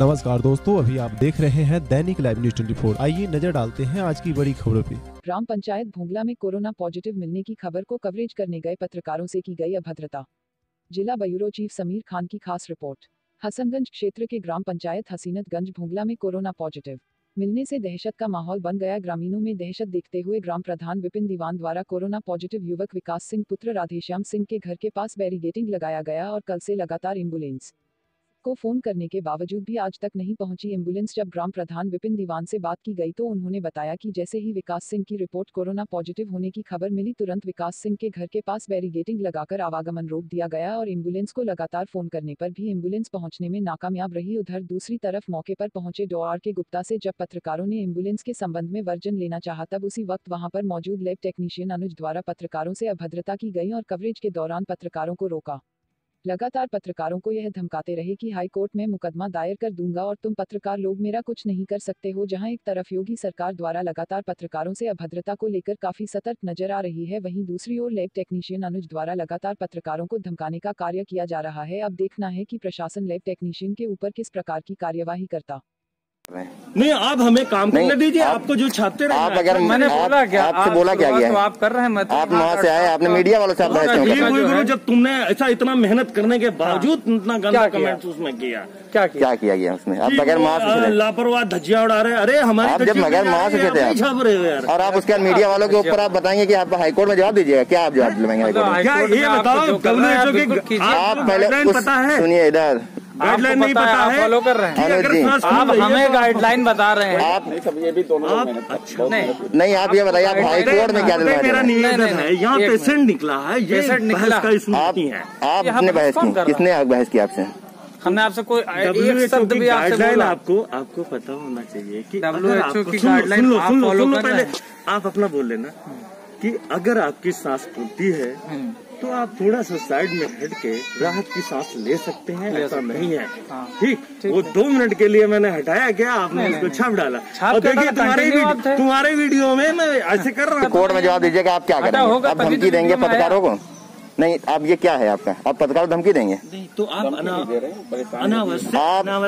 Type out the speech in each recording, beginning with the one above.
नमस्कार दोस्तों, अभी आप देख रहे हैं दैनिक लाइव न्यूज़ 24 आइए नज़र डालते हैं आज की बड़ी खबरों पे। ग्राम पंचायत भोंगला में कोरोना पॉजिटिव मिलने की खबर को कवरेज करने गए पत्रकारों से की गई अभद्रता। जिला ब्यूरो चीफ समीर खान की खास रिपोर्ट। हसनगंज क्षेत्र के ग्राम पंचायत हसीनतगंज भोंगला में कोरोना पॉजिटिव। मिलने से दहशत का माहौल बन गया। ग्रामीणों में दहशत देखते हुए ग्राम प्रधान विपिन दीवान द्वारा कोरोना पॉजिटिव युवक विकास सिंह, पुत्र राधेश्याम सिंह के घर के पास बैरिगेटिंग लगाया गया और कल से लगातार एंबुलेंस। को फ़ोन करने के बावजूद भी आज तक नहीं पहुँची एंबुलेंस। जब ग्राम प्रधान विपिन दीवान से बात की गई तो उन्होंने बताया कि जैसे ही विकास सिंह की रिपोर्ट कोरोना पॉजिटिव होने की खबर मिली, तुरंत विकास सिंह के घर के पास बैरिगेटिंग लगाकर आवागमन रोक दिया गया और एंबुलेंस को लगातार फ़ोन करने पर भी एंबुलेंस पहुँचने में नाकामयाब रही। उधर दूसरी तरफ़ मौके पर पहुँचे डो आर के गुप्ता से जब पत्रकारों ने एंबुलेंस के संबंध में वर्जन लेना चाहा, तब उसी वक्त वहाँ पर मौजूद लैब टेक्नीशियन अनुज द्वारा पत्रकारों से अभद्रता की गई और कवरेज के दौरान पत्रकारों को रोका। लगातार पत्रकारों को यह धमकाते रहे कि हाई कोर्ट में मुकदमा दायर कर दूँगा और तुम पत्रकार लोग मेरा कुछ नहीं कर सकते हो, जहाँ एक तरफ़ योगी सरकार द्वारा लगातार पत्रकारों से अभद्रता को लेकर काफ़ी सतर्क नज़र आ रही है, वहीं दूसरी ओर लैब टेक्नीशियन अनुज द्वारा लगातार पत्रकारों को धमकाने का कार्य किया जा रहा है। अब देखना है कि प्रशासन लैब टेक्नीशियन के ऊपर किस प्रकार की कार्यवाही करता। नहीं आप हमें काम करने दीजिए आप, आपको जो छापते रहे आप अगर मैंने आप- बोला क्या आपसे बोला क्या गया तो आप कर रहे हैं मैं तो आप वहाँ से आए हूँ। आपने मीडिया वालों से आप हैं? गुरु जब तुमने ऐसा इतना मेहनत करने के बावजूद इतना गंदा कमेंट उसमें किया। क्या किया? क्या किया गया उसमें आप बगैर मास्क से लापरवाह धज्जिया उड़ा रहे अरे हमारे आप जब बगैर मास्क से हैं। छाप रहे हो और आप उसके बाद मीडिया वालों के ऊपर आप बताएँगे कि आप हाईकोर्ट में जवाब दीजिएगा क्या आप जवाब दिलवाएँगे करना है, आप पहले पता है? सुनिए इधर। गाइडलाइन नहीं पता है, फॉलो कर रहे हैं। फूल आप हमें गाइडलाइन बता रहे हैं। आप आप अच्छा नहीं। नहीं आप ये बताइए आप हाईकोर्ट में क्या मेरा रहे हैं? निवेदन नहीं, है यहाँ पेशेंट निकला है ये पेशेंट निकला। का इसमें आप नहीं है। आपने बहस की? किसने बहस की आपसे? हमने आपसे कोई एक शब्द भी आपसे गाइडलाइन बोला। आपको आपको पता होना चाहिए कि WHO अगर आपको की गाइडलाइन सुन लो, आप सुन लो, follow सुन लो कर रहे पहले। हैं। आप अपना बोल लेना कि अगर आपकी सांस फूलती है हम्म। तो आप थोड़ा सा साइड में हट के राहत की सांस ले सकते हैं ऐसा नहीं है। हाँ। ठीक? वो दो मिनट के लिए मैंने हटाया क्या? आपने उसको छाप डाला। और देखिए तुम्हारे। तुम्हारे वीडियो में मैं ऐसे कर रहा हूँ कोर्ट में जवाब दीजिएगा आप क्या करेंगे? आप तो धमकी देंगे में आया। पत्रकारों को? नहीं आप ये क्या है आपका? आप पत्रकार धमकी देंगे? तो आप अनावश्यक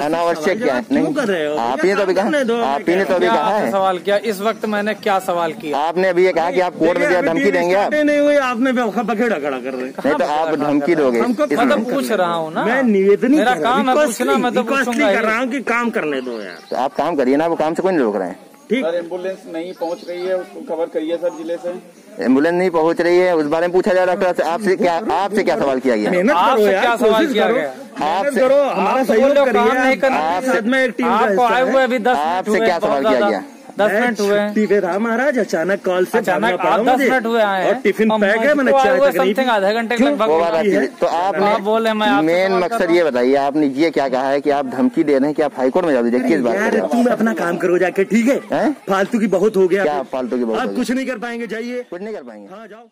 अनावश्यक क्या है? क्यों कर रहे हो? आप ही ने तो अभी कहा आप ही ने तो अभी कहा है। सवाल किया? इस वक्त मैंने क्या सवाल किया? आपने अभी ये कहा कि आप कोर्ट में अभी धमकी देंगे आप। नहीं हुई आपने बखेड़ा खड़ा कर रहे हैं नहीं तो आप धमकी दोगे हमको इसमें। मैं। तो पूछ रहा हूँ ना। मैं निवेदन मेरा कर रहा हूँ, काम है पूछना मैं तो पूछूँगा कर रहा हूँ कि काम करने दो यार तो आप काम करिए ना वो काम से कोई नहीं रोक रहे हैं। ठीक। सर एंबुलेंस नहीं पहुँच रही है उसको खबर करिए सर ज़िले से। एंबुलेंस नहीं पहुँच रही है उस बारे में पूछा जा रहा है डॉक्टर से आपसे क्या आपसे क्या सवाल किया गया? मेहनत करो आपसे यार क्या सवाल किया गया? आपसे- करो हमारा सहयोग करिए नहीं आप साथ में एक टीम आपको आए हुए अभी दस मिनट आपसे क्या सवाल किया गया? दस मिनट हुए छुट्टी पे था महाराज अचानक कॉल से अचानक आप दस मिनट हुए आए और टिफ़िन पैक है मैंने चाय तक आधे घंटे। तो आप बोले मैं मेन मकसद ये बताइए आपने ये क्या कहा है की आप धमकी दे रहे हैं की आप हाईकोर्ट में जा दीजिए? किस बात यार तुम अपना काम करो जाके ठीक है? फालतू की बहुत हो गया फालतू की बहुत आप कुछ नहीं कर पाएँगे जाइए। कुछ नहीं कर पाएँगे। हाँ जाओ।